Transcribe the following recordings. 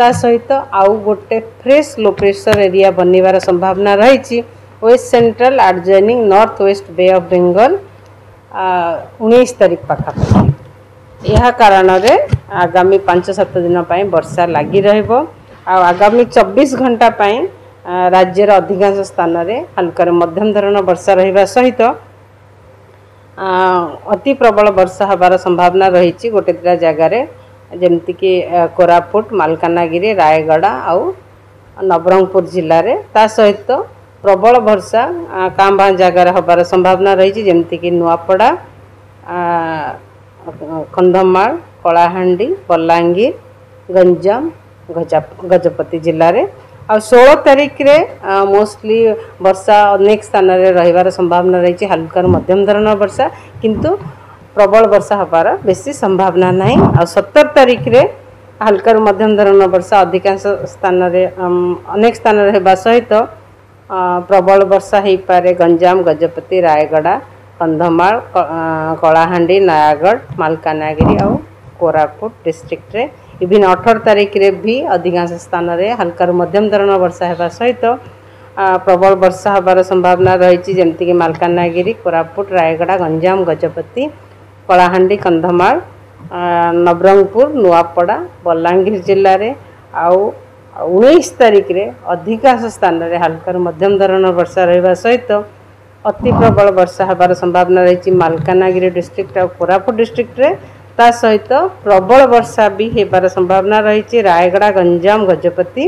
ତା ସହିତ ଆଉ ଗୋଟେ ଫ୍ରେଶ୍ ଲୋ ପ୍ରେସର୍ ଏରିଆ ବନିବାର ସମ୍ଭାବନା ରହିଛି west central adjoining north west Bay of Bengal ଉଣେଇଶ ତାରିଖ ପାଖାପାଖି ଏହା କାରଣରେ ଆଗାମୀ ପାଞ୍ଚ ସାତ ଦିନ ପାଇଁ ବର୍ଷା ଲାଗି ରହିବ ଆଉ ଆଗାମୀ ଚବିଶ ଘଣ୍ଟା ପାଇଁ ରାଜ୍ୟର ଅଧିକାଂଶ ସ୍ଥାନରେ ହାଲୁକାରେ ମଧ୍ୟମ ଧରଣର ବର୍ଷା ରହିବା ସହିତ ଅତି ପ୍ରବଳ ବର୍ଷା ହେବାର ସମ୍ଭାବନା ରହିଛି ଗୋଟେ ଦୁଇଟା ଜାଗାରେ ଯେମିତିକି କୋରାପୁଟ ମାଲକାନଗିରି ରାୟଗଡ଼ା ଆଉ ନବରଙ୍ଗପୁର ଜିଲ୍ଲାରେ ତା ସହିତ ପ୍ରବଳ ବର୍ଷା କାଁ ବାଁ ଜାଗାରେ ହେବାର ସମ୍ଭାବନା ରହିଛି ଯେମିତିକି ନୂଆପଡ଼ା କନ୍ଧମାଳ କଳାହାଣ୍ଡି ବଲାଙ୍ଗୀର ଗଞ୍ଜାମ ଗଜପତି ଜିଲ୍ଲାରେ ଆଉ ଷୋହଳ ତାରିଖରେ ମୋଷ୍ଟଲି ବର୍ଷା ଅନେକ ସ୍ଥାନରେ ରହିବାର ସମ୍ଭାବନା ରହିଛି ହାଲୁକାରୁ ମଧ୍ୟମ ଧରଣର ବର୍ଷା କିନ୍ତୁ प्रबल वर्षा हबार बेस संभावना ना सतर तारीख में हालाकर मध्यम धरण वर्षा अधिकांश स्थान अनेक स्थान सहित प्रबल वर्षा हो पाए गंजाम गजपति रायगढ़ कंधमाल कलाहां नयगढ़ मलकानगिरी और कोरापुट डिस्ट्रिक्ट इविन अठर तारीख में भी अधिकांश स्थान हालाकर मध्यम धरण वर्षा होगा सहित प्रबल वर्षा हबार संभावना रही मलकानगिरी कोरापुट रायगढ़ गंजाम गजपति କଳାହାଣ୍ଡି କନ୍ଧମାଳ ନବରଙ୍ଗପୁର ନୂଆପଡ଼ା ବଲାଙ୍ଗୀର ଜିଲ୍ଲାରେ ଆଉ ଉଣେଇଶ ତାରିଖରେ ଅଧିକାଂଶ ସ୍ଥାନରେ ହାଲକାରୁ ମଧ୍ୟମ ଧରଣର ବର୍ଷା ରହିବା ସହିତ ଅତି ପ୍ରବଳ ବର୍ଷା ହେବାର ସମ୍ଭାବନା ରହିଛି ମାଲକାନଗିରି ଡିଷ୍ଟ୍ରିକ୍ଟ ଆଉ କୋରାପୁଟ ଡିଷ୍ଟ୍ରିକ୍ଟରେ ତା ସହିତ ପ୍ରବଳ ବର୍ଷା ବି ହେବାର ସମ୍ଭାବନା ରହିଛି ରାୟଗଡ଼ା ଗଞ୍ଜାମ ଗଜପତି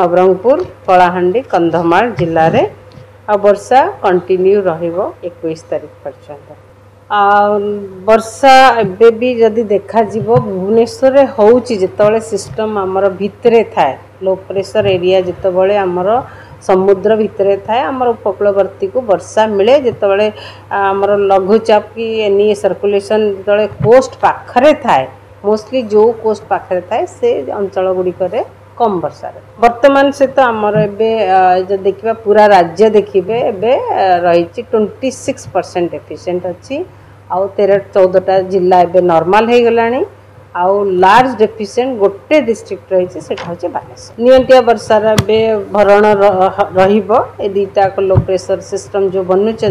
ନବରଙ୍ଗପୁର କଳାହାଣ୍ଡି କନ୍ଧମାଳ ଜିଲ୍ଲାରେ ଆଉ ବର୍ଷା କଣ୍ଟିନ୍ୟୁ ରହିବ ଏକୋଇଶ ତାରିଖ ପର୍ଯ୍ୟନ୍ତ बर्षा एबि जदि देखा भुवनेश्वर होते सिस्टम आम भितरे थाए लो प्रेसर एरिया जिते आमर समुद्र भितर थाए आम उपकूलवर्ती वर्षा मिले जिते आमर लघुचाप कि एनी सर्कुलेसन जो कोस्ट पाखे थाए मोस्टली जो कोस्ट पाखे थाए से अंचल गुड़िक कम वर्षा बर्तमान से तो आमर एवं देखा पूरा राज्य देखिए एवं रही ट्वेंटी सिक्स परसेंट एफिसीय अच्छी आउ तेर चौदहटा जिला एवं नर्माल हो गला लार्ज डेफिसीयंट गोटे डिस्ट्रिक्ट रही है बालेश्वर निंतिया बर्षार ए भरण रुईटाक लो प्रेसर सिस्टम जो बनुंट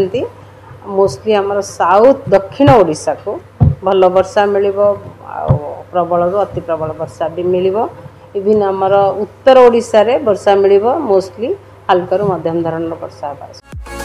मोस्टली आम साउथ दक्षिण ओडा को भल वर्षा मिल प्रबल अति प्रबल वर्षा भी मिल इन आम उत्तर ओडा बर्षा मिल मोस्टली हाल्कर मध्यम धरण वर्षा हो